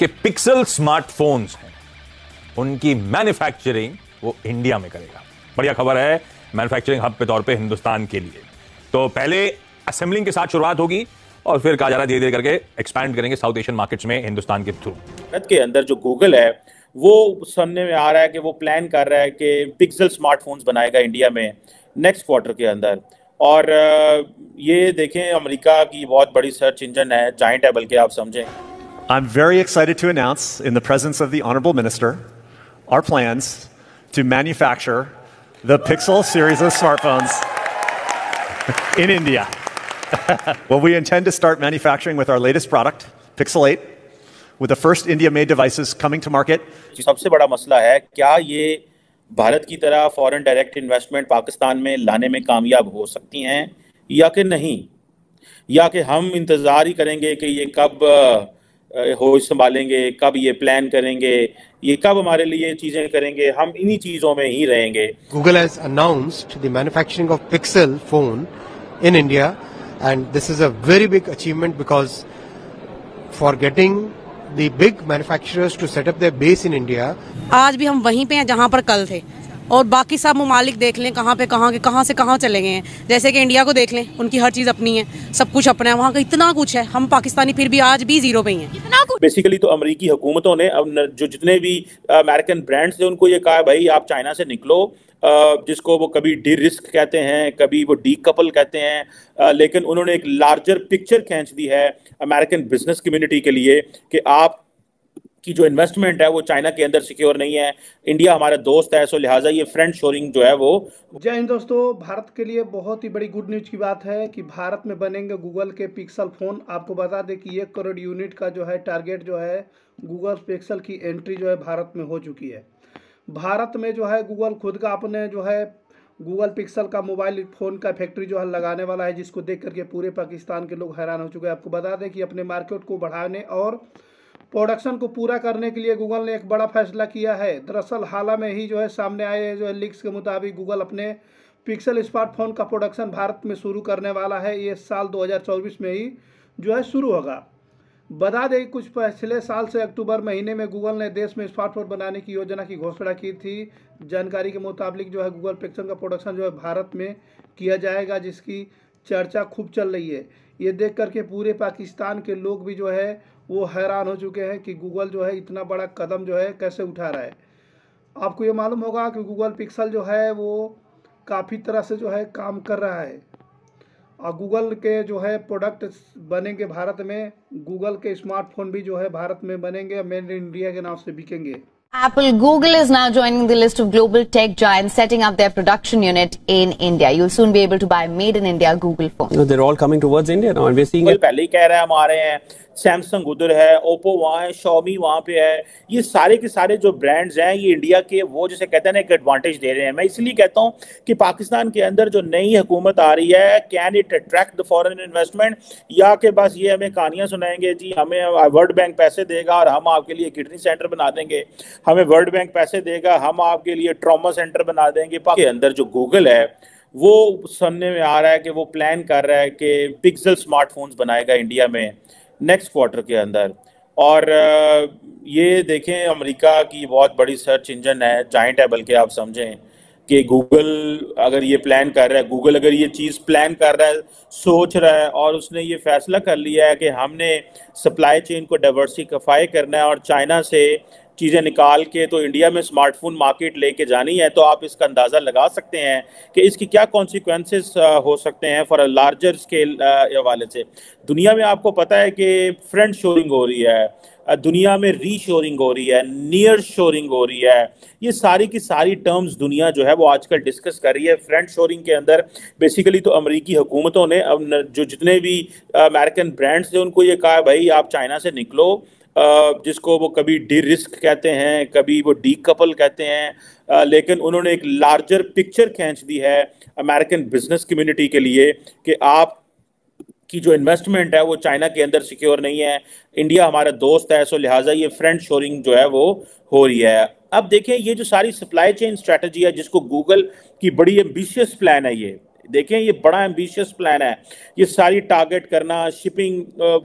के pixel smartphones हैं। उनकी मैन्युफैक्चरिंग वो इंडिया में करेगा। बढ़िया खबर है, मैन्युफैक्चरिंग हब के तौर पे हिंदुस्तान के लिए। तो पहले असेंबलिंग के साथ शुरुआत होगी और फिर कहा जा रहा है धीरे धीरे करके एक्सपैंड करेंगे साउथ एशियन मार्केट्स में हिंदुस्तान के थ्रू भारत के अंदर जो गूगल है, वो सामने में आ रहा है कि वो प्लान कर रहा है कि पिक्सल स्मार्टफोन्स बनाएगा इंडिया में नेक्स्ट क्वार्टर के अंदर। और ये देखें, अमेरिका की बहुत बड़ी सर्च इंजन है जाइंट है, बल्कि आप समझें। I'm very excited to announce, in the presence of the Honorable Minister, our plans to manufacture the Pixel series of smartphones in India. well, we intend to start manufacturing with our latest product, Pixel 8, with the first India made devices coming to market सबसे बड़ा मसला है क्या ये भारत की तरह foreign direct investment Pakistan में लाने में कामयाब हो सकती हैं या कि नहीं या कि हम इंतज़ार ही करेंगे कि ये कब अ, होश संभालेंगे कब ये प्लान करेंगे ये कब हमारे लिए चीज़ें करेंगे हम इन्हीं चीज़ों में ही रहेंगे। Google has announced the manufacturing of Pixel phone in India and this is a very big achievement because for getting the big manufacturers to setup देश इन इंडिया आज भी हम वहीं पे हैं जहाँ पर कल थे। और बाकी सब ममालिक देख लें कहाँ पे कहाँ के कहाँ से कहाँ चले गए हैं। जैसे कि इंडिया को देख लें उनकी हर चीज़ अपनी है सब कुछ अपना है वहाँ का इतना कुछ है हम पाकिस्तानी फिर भी आज भी ज़ीरो पे ही हैं। इतना कुछ बेसिकली तो अमेरिकी हुकूमतों ने अब जो जितने भी अमेरिकन ब्रांड्स थे उनको ये कहा भाई आप चाइना से निकलो जिसको वो कभी डी रिस्क कहते हैं कभी वो डी कपल कहते हैं लेकिन उन्होंने एक लार्जर पिक्चर खींच दी है अमेरिकन बिज़नेस कम्युनिटी के लिए कि आप की जो इन्वेस्टमेंट है वो चाइना के अंदर सिक्योर नहीं है। इंडिया हमारा दोस्त है सो लिहाजा ये फ्रेंड शोरिंग जो है वो जय हिंद दोस्तों, भारत के लिए बहुत ही बड़ी गुड न्यूज़ की बात है कि भारत में बनेंगे गूगल के पिक्सल फ़ोन आपको बता दें कि एक करोड़ यूनिट का जो है टारगेट जो है गूगल पिक्सल की एंट्री जो है भारत में हो चुकी है। भारत में जो है गूगल खुद का अपने जो है गूगल पिक्सल का मोबाइल फ़ोन का फैक्ट्री जो है लगाने वाला है, जिसको देख करके पूरे पाकिस्तान के लोग हैरान हो चुके हैं। आपको बता दें कि अपने मार्केट को बढ़ाने और प्रोडक्शन को पूरा करने के लिए गूगल ने एक बड़ा फैसला किया है। दरअसल हाल में ही जो है, सामने आए जो है, लीक्स के मुताबिक गूगल अपने पिक्सल स्मार्टफ़ोन का प्रोडक्शन भारत में शुरू करने वाला है। ये साल 2024 में ही जो है, शुरू होगा। बता दें कुछ पिछले साल से अक्टूबर महीने में गूगल ने देश में स्मार्टफ़ोन बनाने की योजना की घोषणा की थी। जानकारी के मुताबिक जो है, गूगल पिक्सल का प्रोडक्शन जो है, भारत में किया जाएगा, जिसकी चर्चा खूब चल रही है। ये देख करके पूरे पाकिस्तान के लोग भी जो है, वो हैरान हो चुके हैं कि गूगल जो है इतना बड़ा कदम जो है कैसे उठा रहा है। आपको ये मालूम होगा कि गूगल पिक्सल जो है, वो काफ़ी तरह से जो है काम कर रहा है। और गूगल के जो है प्रोडक्ट बनेंगे भारत में गूगल के स्मार्टफ़ोन भी जो है भारत में बनेंगे मेड इन इंडिया के नाम से बिकेंगे। Apple, Google is now joining the list of global tech giants setting up their production unit in India. You'll soon be able to buy made in India Google phones. You know, they're all coming towards India now, and we're seeing Google it. पहले ही कह रहा है हम आ रहे हैं Samsung उधर है Oppo वहाँ है शॉमी वहाँ पे है ये सारे के सारे जो ब्रांड्स हैं ये इंडिया के वो जैसे कहते हैं ना एक एडवांटेज दे रहे हैं मैं इसलिए कहता हूँ कि पाकिस्तान के अंदर जो नई हुकूमत आ रही है can it attract the foreign investment या कि बस ये हमें कहानियाँ सुनाएँगे जी हमें वर्ल्ड बैंक पैसे देगा और हम आपके लिए किडनी सेंटर बना देंगे हमें वर्ल्ड बैंक पैसे देगा, हम आपके लिए ट्रॉमा सेंटर बना देंगे। के अंदर जो गूगल है, वो सामने में आ रहा है कि वो प्लान कर रहा है कि पिक्सल स्मार्टफोन्स बनाएगा इंडिया में नेक्स्ट क्वार्टर के अंदर। और ये देखें अमेरिका की बहुत बड़ी सर्च इंजन है जाइंट है, बल्कि आप समझें कि गूगल अगर ये प्लान कर रहा है गूगल अगर ये चीज़ प्लान कर रहा है, सोच रहा है और उसने ये फैसला कर लिया है कि हमने सप्लाई चेन को डाइवर्सिफाई करना है और चाइना से चीज़ें निकाल के तो इंडिया में स्मार्टफ़ोन मार्केट लेके जानी है तो आप इसका अंदाज़ा लगा सकते हैं कि इसकी क्या कॉन्सिक्वेंसेस हो सकते हैं फॉर अ लार्जर स्केल हवाले से। दुनिया में आपको पता है कि फ्रेंड शोरिंग हो रही है दुनिया में री शोरिंग हो रही है नियर शोरिंग हो रही है, ये सारी की सारी टर्म्स दुनिया जो है वो आजकल डिस्कस कर रही है। फ्रेंड शोरिंग के अंदर बेसिकली तो अमेरिकी हुकूमतों ने अब जो जितने भी अमेरिकन ब्रांड्स थे, उनको ये कहा, भाई, आप चाइना से निकलो जिसको वो कभी डी रिस्क कहते हैं, कभी वो डी कपल कहते हैं लेकिन उन्होंने एक लार्जर पिक्चर खींच दी है अमेरिकन बिज़नेस कम्युनिटी के लिए कि आप की जो इन्वेस्टमेंट है वो चाइना के अंदर सिक्योर नहीं है। इंडिया हमारा दोस्त है सो लिहाजा ये फ्रेंड शोरिंग जो है वो हो रही है। अब देखें, ये जो सारी सप्लाई चेन स्ट्रेटजी है, जिसको गूगल की बड़ी एम्बिशियस प्लान है ये देखें, ये बड़ा एम्बिशियस प्लान है। ये सारी टारगेट करना शिपिंग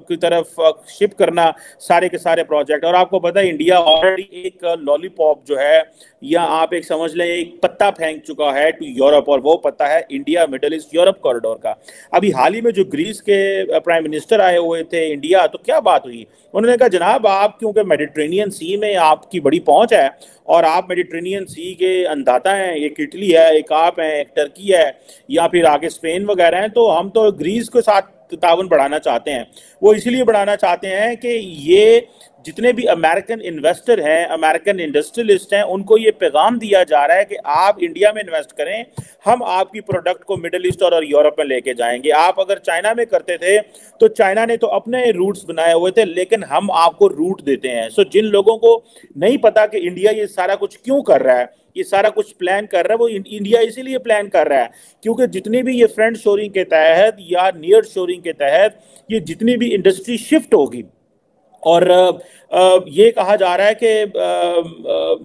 की तरफ़ शिप करना, सारे के सारे प्रोजेक्ट और आपको पता है इंडिया ऑलरेडी एक लॉलीपॉप जो है, या आप एक समझ लें, एक पत्ता फेंक चुका है टू यूरोप और वो पत्ता है India middle east Europe corridor का। अभी हाल ही में जो ग्रीस के प्राइम मिनिस्टर आए हुए थे इंडिया तो क्या बात हुई? उन्होंने कहा, जनाब, आप, क्योंकि मेडिट्रेनियन सी में आपकी बड़ी पहुँच है और आप मेडिट्रेनियन सी के अंदाता हैं, एक इटली है, एक आप हैं, एक टर्की है, या फिर आगे स्पेन वगैरह हैं तो हम तो ग्रीस के साथ तावन बढ़ाना चाहते हैं। वो इसलिए बढ़ाना चाहते हैं कि ये जितने भी अमेरिकन इन्वेस्टर हैं अमेरिकन इंडस्ट्रियलिस्ट हैं, उनको ये पैगाम दिया जा रहा है कि आप इंडिया में इन्वेस्ट करें, हम आपकी प्रोडक्ट को मिडल ईस्ट और यूरोप में लेके जाएँगे। आप अगर चाइना में करते थे तो चाइना ने तो अपने रूट्स बनाए हुए थे, लेकिन हम आपको रूट देते हैं। सो जिन लोगों को नहीं पता कि इंडिया ये सारा कुछ क्यों कर रहा है, ये सारा कुछ प्लान कर रहा है, वो इंडिया इसीलिए प्लान कर रहा है, क्योंकि जितनी भी ये फ्रंट शोरिंग के तहत या नियर शोरिंग के तहत, ये जितनी भी इंडस्ट्री शिफ्ट होगी और ये कहा जा रहा है कि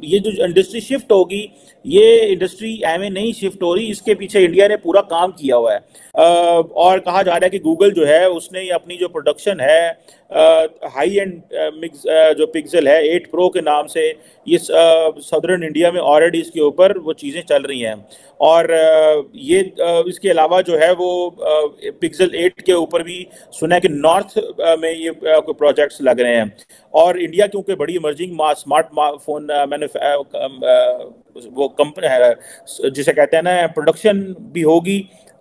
ये जो इंडस्ट्री शिफ्ट होगी, ये इंडस्ट्री एम नहीं शिफ्ट हो रही, इसके पीछे इंडिया ने पूरा काम किया हुआ है। और कहा जा रहा है कि गूगल जो है, उसने अपनी जो प्रोडक्शन है हाई एंड मिक्स जो पिक्सल है एट प्रो के नाम से, ये सदर्न इंडिया में ऑलरेडी इसके ऊपर वो चीज़ें चल रही हैं। और ये इसके अलावा जो है वो पिक्सल एट के ऊपर भी सुना है कि नॉर्थ में ये प्रोजेक्ट्स लग रहे हैं। और इंडिया क्योंकि बड़ी इमर्जिंग स्मार्ट फ़ोन मैंने वो कंपनी है, जिसे कहते हैं ना प्रोडक्शन भी होगी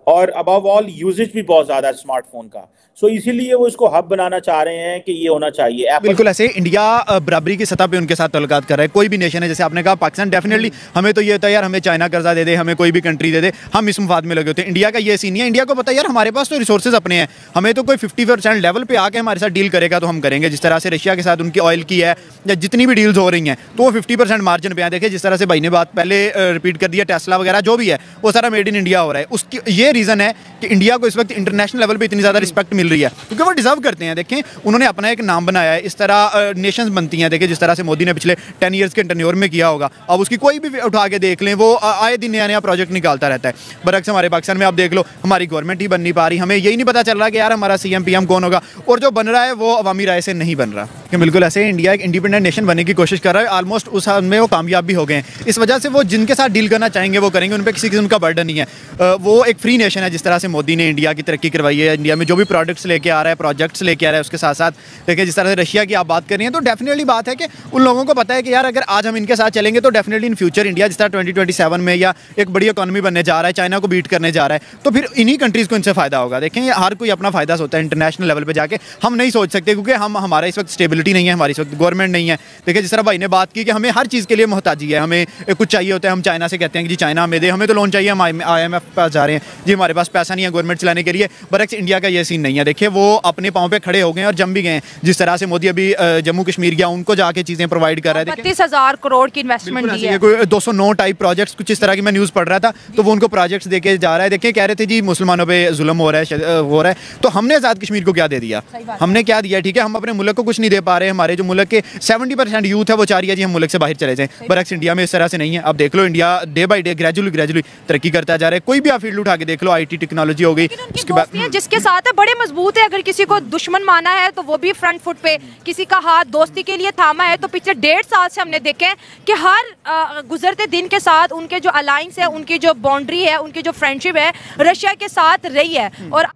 और अबव ऑल यूजेज भी बहुत ज़्यादा है स्मार्टफ़ोन का। सो so, इसीलिए वो इसको हब बनाना चाह रहे हैं कि ये होना चाहिए। बिल्कुल ऐसे इंडिया बराबरी की सतह पे उनके साथ तलकात कर रहा है। कोई भी नेशन है जैसे आपने कहा पाकिस्तान डेफिनेटली हमें तो ये होता है यार हमें चाइना कर्जा दे दे हमें कोई भी कंट्री दे दे। हम इस मुफाद में लगे होते हैं। इंडिया का ये सीन है। इंडिया को पता है यार हमारे पास तो रिसोर्सेज अपने हैं। हमें तो कोई फिफ्टी परसेंट लेवल पर आके हमारे साथ डील करेगा तो हम करेंगे। जिस तरह से रशिया के साथ उनकी ऑयल की है या जितनी भी डील्स हो रही हैं तो वो फिफ्टी परसेंट मार्जिन पे आए देखिए जिस तरह से भाई ने बात पहले रिपीट कर दिया टेस्ला वगैरह जो भी है वो सारा मेड इन इंडिया हो रहा है। उसकी ये रीज़न है कि इंडिया को इस वक्त इंटरनेशनल लेवल पर इतनी ज़्यादा रिस्पेक्ट मिल रही है। क्योंकि वो डिजर्व करते हैं। देखें, उन्होंने अपना एक नाम बनाया है। इस तरह नेशंस बनती हैं। देखें, जिस तरह से मोदी ने पिछले टेन ईयर्स के टर्न्योर में किया होगा। अब उसकी कोई भी उठा के देख लें, वो आए दिन नया नया प्रोजेक्ट निकालता रहता है। बरक्स हमारे पाकिस्तान में आप देख लो, हमारी गवर्नमेंट ही बन नहीं पा रही। हमें यही नहीं पता चल रहा कि यार हमारा सी एम कौन होगा। और जो बन रहा है, वो अवामी राय से नहीं बन रहा। कि बिल्कुल ऐसे इंडिया एक इंडिपेंडेंट नेशन बनने की कोशिश कर रहा है ऑलमोस्ट उस हाल में वो कामयाब भी हो गए हैं। इस वजह से वो जिनके साथ डील करना चाहेंगे, वो करेंगे, उन पर किसी किस्म का बर्डन नहीं है। वो एक फ्री नेशन है, जिस तरह से मोदी ने इंडिया की तरक्की करवाई है, इंडिया में जो भी प्रोडक्ट्स लेके आ रहा है प्रोजेक्ट्स लेके आ रहा है, उसके साथ साथ देखिए, जिस तरह से रशिया की आप बात कर रही हैं तो डेफिनेटली बात है कि उन लोगों को पता है कि यार, अगर आज हम इनके साथ चलेंगे तो डेफिनेटली इन फ्यूचर इंडिया जिस तरह ट्वेंटी में या एक बड़ी इकॉनमी बनने जा रहा है चाइना को बीट करने जा रहा है तो फिर इन्हीं कंट्रीज़ को इनसे फ़ायदा होगा। देखें हर कोई अपना फ़ायदा सोचता है इंटरनेशनल लेवल पर जाके। हम नहीं सोच सकते, क्योंकि हम, हमारा इस वक्त स्टेबिलिटी नहीं है हमारी इस वक्त गवर्नमेंट नहीं है। देखिए जिस तरह भाई ने बात की कि हमें हर चीज़ के लिए मोहताजी है हमें कुछ चाहिए होता है हम चाइना से कहते हैं कि जी चाइना हमें दे हमें तो लोन चाहिए हम आई एम एफ़ पास जा रहे हैं। जी हमारे पास पैसा नहीं है गवर्नमेंट चलाने के लिए बरक्स इंडिया का ये सीन नहीं है। देखिए वो अपने पाँव पे खड़े हो गए और जम भी गए जिस तरह से मोदी अभी जम्मू कश्मीर गया उनको जाके चीज़ें प्रोवाइड कर रहा है। बत्तीस हज़ार करोड़ की इन्वेस्टमेंट दी है। कोई दो सौ नौ टाइप प्रोजेक्ट्स कुछ इस तरह की मैं न्यूज़ पढ़ रहा था तो वो उनको प्रोजेक्ट्स देके जा रहा है। देखिए कह रहे थे जी मुसलमानों पे जुल्म हो रहा है हो रहा है। तो हमने आज़ाद कश्मीर को क्या दे दिया? हमने क्या दिया? ठीक है हम अपने मुल्क को कुछ नहीं दे पा रहे हैं हमारे जो मुल्क के सेवेंटी परसेंट यूथ है वो चाह रही है जी हम मुल्क से बाहर चले जाए। बरक्स इंडिया में इस तरह से नहीं है। अब देख लो India day by day gradually gradually तरक्की करता जा रहा है। कोई भी आप फ़ील्ड उठा के देख लो आई टेक्नोलॉजी हो गई उसके बाद जिसके साथ है बड़े मज़बूत है। अगर किसी को दुश्मन माना है तो वो भी फ्रंट फुट पे। किसी का हाथ दोस्ती के लिए थामा है तो पिछले डेढ़ साल से हमने देखे कि हर गुजरते दिन के साथ उनके जो अलायंस है उनकी जो बाउंड्री है उनकी जो फ्रेंडशिप है रशिया के साथ रही है। और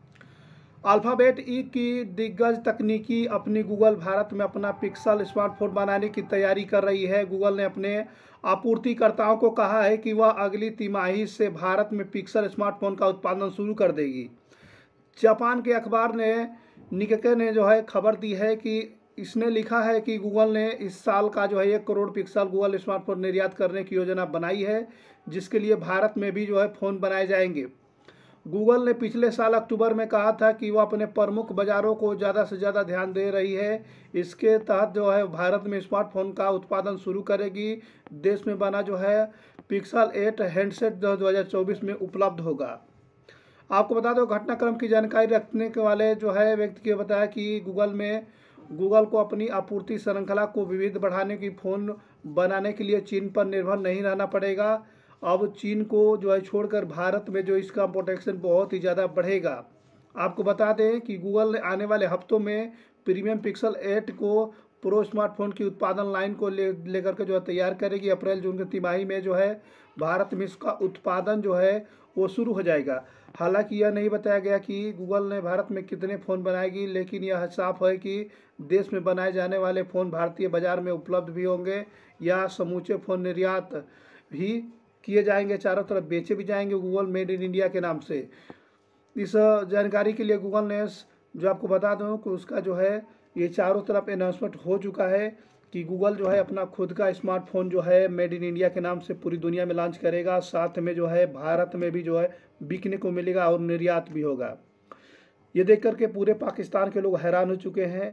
अल्फ़ाबेट ई की दिग्गज तकनीकी अपनी गूगल भारत में अपना पिक्सल स्मार्टफ़ोन बनाने की तैयारी कर रही है। गूगल ने अपने आपूर्तिकर्ताओं को कहा है कि वह अगली तिमाही से भारत में पिक्सल स्मार्टफ़ोन का उत्पादन शुरू कर देगी। जापान के अखबार ने निकके ने जो है खबर दी है कि इसने लिखा है कि गूगल ने इस साल का जो है एक करोड़ पिक्सल गूगल स्मार्टफ़ोन निर्यात करने की योजना बनाई है, जिसके लिए भारत में भी जो है फ़ोन बनाए जाएँगे। गूगल ने पिछले साल अक्टूबर में कहा था कि वह अपने प्रमुख बाज़ारों को ज़्यादा से ज़्यादा ध्यान दे रही है। इसके तहत जो है, भारत में स्मार्टफ़ोन का उत्पादन शुरू करेगी। देश में बना जो है पिक्सल एट हैंडसेट जो दो हज़ार चौबीस में उपलब्ध होगा। आपको बता दो, घटनाक्रम की जानकारी रखने के वाले जो है, व्यक्ति के बताया कि गूगल में, गूगल को अपनी आपूर्ति श्रृंखला को विविध बढ़ाने की फ़ोन बनाने के लिए चीन पर निर्भर नहीं रहना पड़ेगा। अब चीन को जो है छोड़कर भारत में जो इसका प्रोटेक्शन बहुत ही ज़्यादा बढ़ेगा। आपको बता दें कि गूगल ने आने वाले हफ्तों में प्रीमियम पिक्सल 8 को प्रो स्मार्टफ़ोन की उत्पादन लाइन को ले, लेकर के जो है तैयार करेगी। अप्रैल, जून की तिमाही में जो है भारत में इसका उत्पादन जो है वो शुरू हो जाएगा। हालाँकि यह नहीं बताया गया कि गूगल ने भारत में कितने फ़ोन बनाएगी, लेकिन यह साफ़ है कि देश में बनाए जाने वाले फ़ोन भारतीय बाज़ार में उपलब्ध भी होंगे या समूचे फ़ोन निर्यात भी किए जाएँगे, चारों तरफ़ बेचे भी जाएँगे गूगल मेड इन इंडिया के नाम से। इस जानकारी के लिए गूगल ने जो आपको बता दूँ कि उसका जो है, ये चारों तरफ़ अनाउंसमेंट हो चुका है कि गूगल जो है अपना खुद का स्मार्टफ़ोन जो है मेड इन इंडिया के नाम से पूरी दुनिया में लॉन्च करेगा। साथ में जो है, भारत में भी जो है बिकने को मिलेगा और निर्यात भी होगा। ये देख करके पूरे पाकिस्तान के लोग हैरान हो चुके हैं।